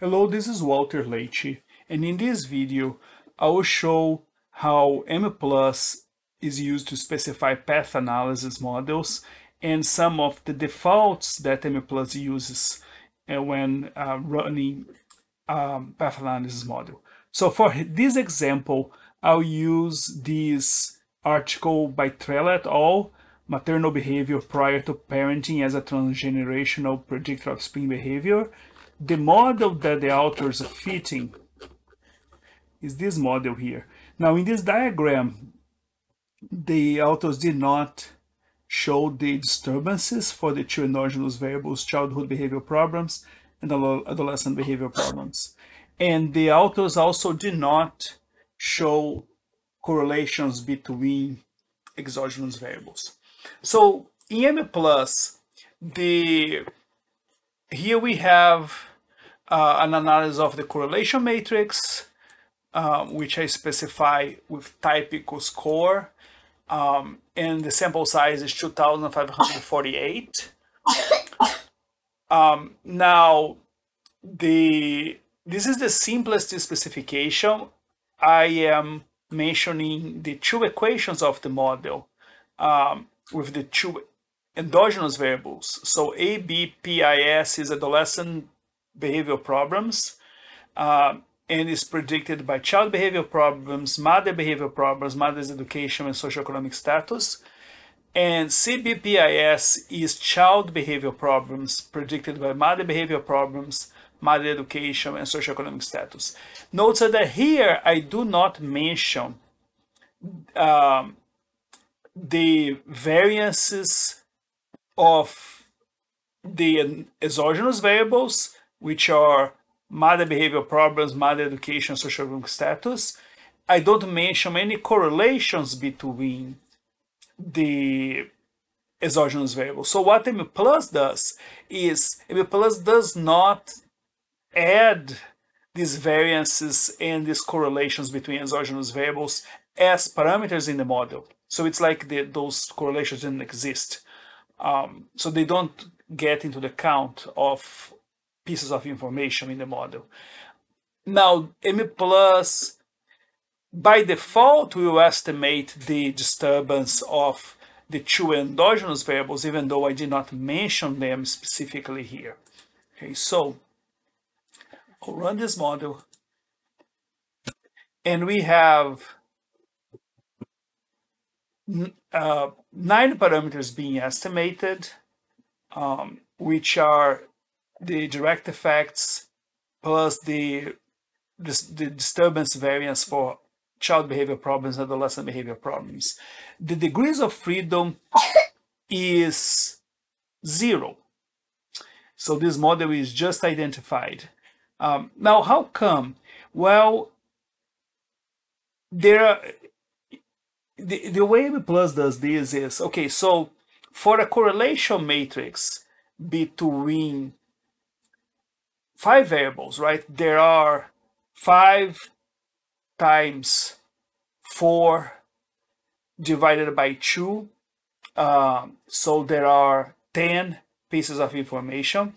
Hello, this is Walter Leite, and in this video, I will show how Mplus is used to specify path analysis models and some of the defaults that Mplus uses uh, when uh, running um, path analysis model. So for this example, I'll use this article by Trela et al., Maternal Behavior Prior to Parenting as a Transgenerational Predictor of Spring Behavior. The model that the authors are fitting is this model here. Now in this diagram, the authors did not show the disturbances for the two endogenous variables, childhood behavior problems and adolescent behavior problems. And the authors also did not show correlations between exogenous variables. So in Mplus, the here we have uh, an analysis of the correlation matrix, uh, which I specify with type equals core, um, and the sample size is 2,548. um, now, the this is the simplest specification. I am mentioning the two equations of the model um, with the two endogenous variables. So ABPIS is adolescent behavioral problems uh, and is predicted by child behavioral problems, mother behavioral problems, mother's education and socioeconomic status. And CBPIS is child behavioral problems predicted by mother behavioral problems, mother education, and socioeconomic status. Note that here I do not mention um, the variances of the exogenous variables, which are mother behavior problems, mother education, social status. I don't mention any correlations between the exogenous variables. So what Mplus does is Mplus does not add these variances and these correlations between exogenous variables as parameters in the model. So it's like the, those correlations didn't exist. Um, so they don't get into the count of pieces of information in the model. Now, Mplus, by default, will estimate the disturbance of the two endogenous variables, even though I did not mention them specifically here. Okay, so I'll run this model. And we have uh, nine parameters being estimated, um, which are the direct effects plus the, the, the disturbance variance for child behavior problems and adolescent behavior problems. The degrees of freedom is zero. So this model is just identified. Um, now, how come? Well, there are, the, the way Mplus does this is, okay, so for a correlation matrix between five variables, right, there are five times four divided by two. Um, so there are 10 pieces of information,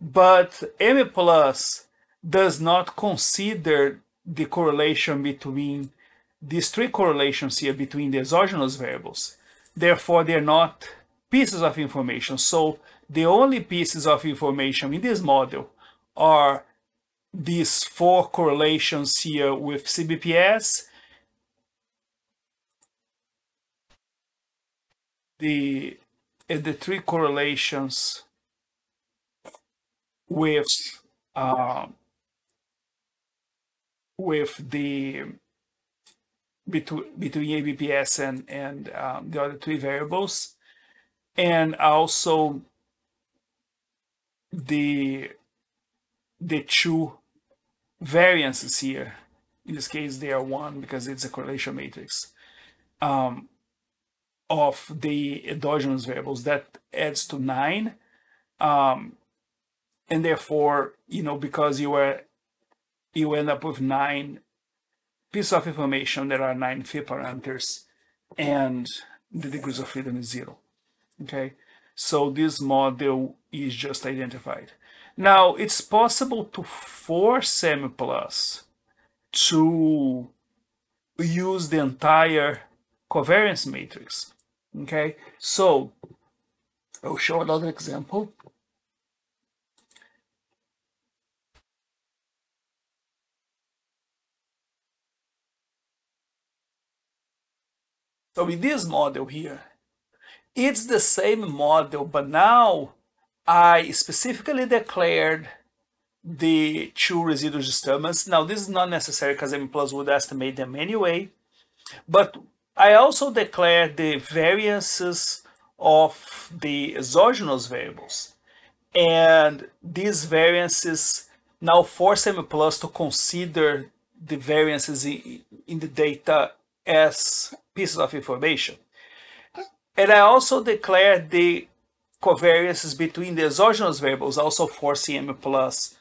but Mplus does not consider the correlation between these three correlations here between the exogenous variables. Therefore, they're not pieces of information. So the only pieces of information in this model are these four correlations here with CBPS, the, the three correlations with uh, with the between between ABPS and and um, the other three variables, and also the the two variances here. In this case, they are one because it's a correlation matrix um, of the endogenous variables. That adds to nine, um, and therefore, you know, because you are you end up with nine piece of information, there are nine phi parameters, and the degrees of freedom is zero. Okay, so this model is just identified. Now, it's possible to force Mplus to use the entire covariance matrix. Okay, so I'll show another example. So with this model here, it's the same model, but now I specifically declared the two residual disturbance. Now this is not necessary because Mplus would estimate them anyway, but I also declared the variances of the exogenous variables. And these variances now force Mplus to consider the variances in, in the data as pieces of information. And I also declared the covariances between the exogenous variables, also for CM plus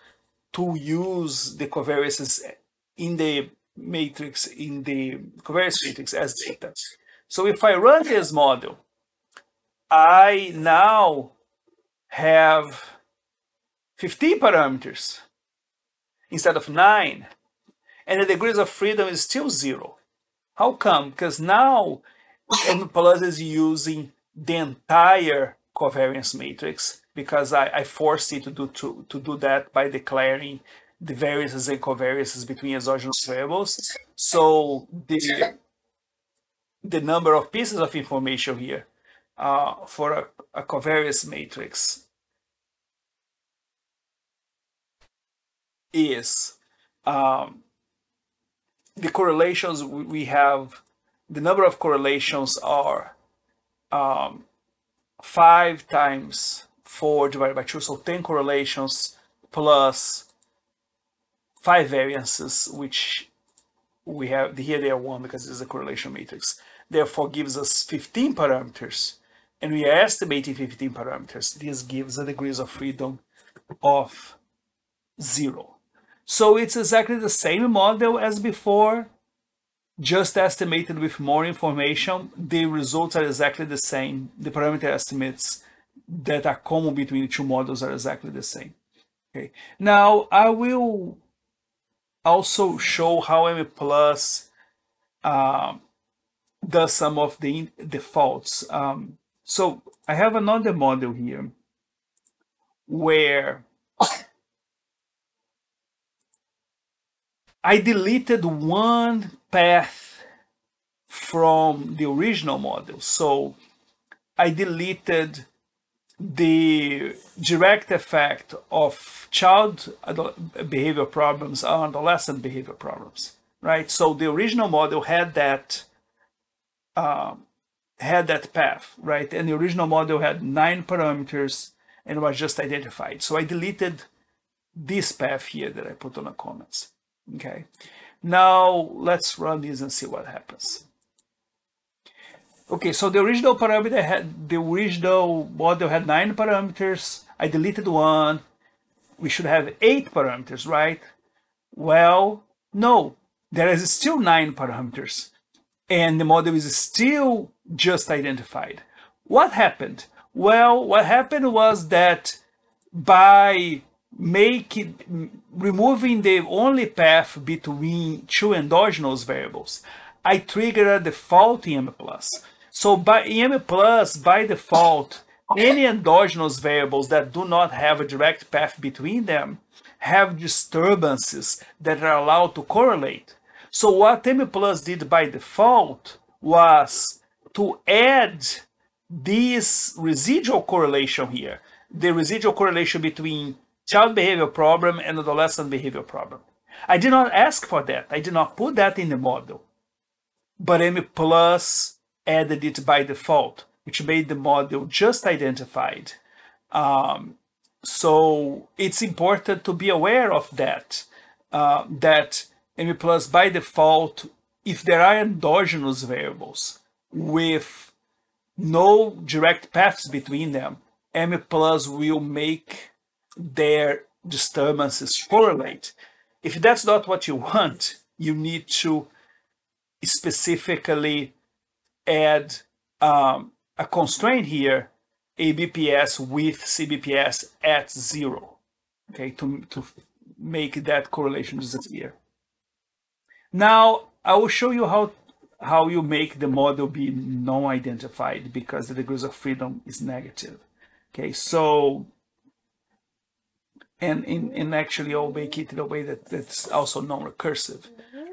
to use the covariances in the matrix, in the covariance matrix as data. So if I run this model, I now have 15 parameters instead of 9, and the degrees of freedom is still 0. How come? Because now Mplus is using the entire covariance matrix because I, I forced it to do to, to do that by declaring the variances and covariances between exogenous variables. So the the number of pieces of information here uh, for a, a covariance matrix is um, the correlations we have, the number of correlations are um, 5 times 4 divided by 2, so 10 correlations plus 5 variances, which we have, here they are 1 because it's a correlation matrix. Therefore gives us 15 parameters, and we are estimating 15 parameters. This gives a degrees of freedom of 0. So it's exactly the same model as before, just estimated with more information. The results are exactly the same. The parameter estimates that are common between the two models are exactly the same. Okay. Now I will also show how Mplus uh, does some of the defaults. Um, so I have another model here where I deleted one path from the original model. So I deleted the direct effect of child behavior problems on adolescent behavior problems, right? So the original model had that um, had that path, right? And the original model had nine parameters and was just identified. So I deleted this path here that I put on the comments. Okay, now let's run this and see what happens. Okay, so the original parameter had the original model had nine parameters. I deleted one. We should have eight parameters, right? Well, no, there is still nine parameters, and the model is still just identified. What happened? Well, what happened was that by making removing the only path between two endogenous variables, I trigger a default EM plus. So by EM plus, by default, any endogenous variables that do not have a direct path between them have disturbances that are allowed to correlate. So what Mplus did by default was to add this residual correlation here, the residual correlation between child behavior problem and adolescent behavior problem. I did not ask for that. I did not put that in the model. But M plus added it by default, which made the model just identified. Um, so it's important to be aware of that, uh, that Mplus by default, if there are endogenous variables with no direct paths between them, Mplus will make their disturbances correlate. If that's not what you want, you need to specifically add um, a constraint here, ABPS with CBPS at zero. okay, to, to make that correlation disappear. Now, I will show you how how you make the model be non-identified because the degrees of freedom is negative. Okay, so and in, in actually make it in a way that, that's also non-recursive,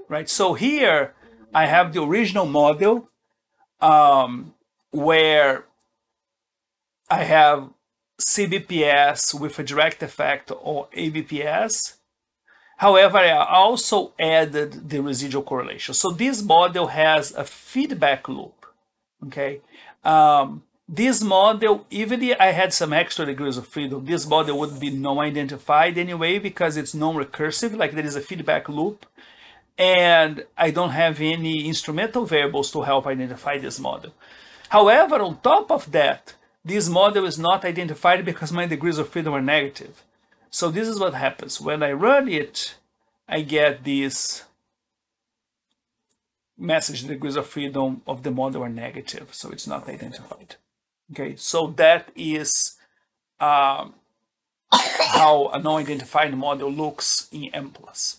right? So here I have the original model um, where I have CBPS with a direct effect or ABPS. However, I also added the residual correlation. So this model has a feedback loop, okay? Um, this model, even if I had some extra degrees of freedom, this model would be non-identified anyway because it's non-recursive, like there is a feedback loop. And I don't have any instrumental variables to help identify this model. However, on top of that, this model is not identified because my degrees of freedom are negative. So this is what happens. When I run it, I get this message degrees of freedom of the model are negative, so it's not identified. Okay, so that is um, how a non-identified model looks in Mplus.